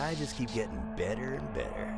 I just keep getting better and better.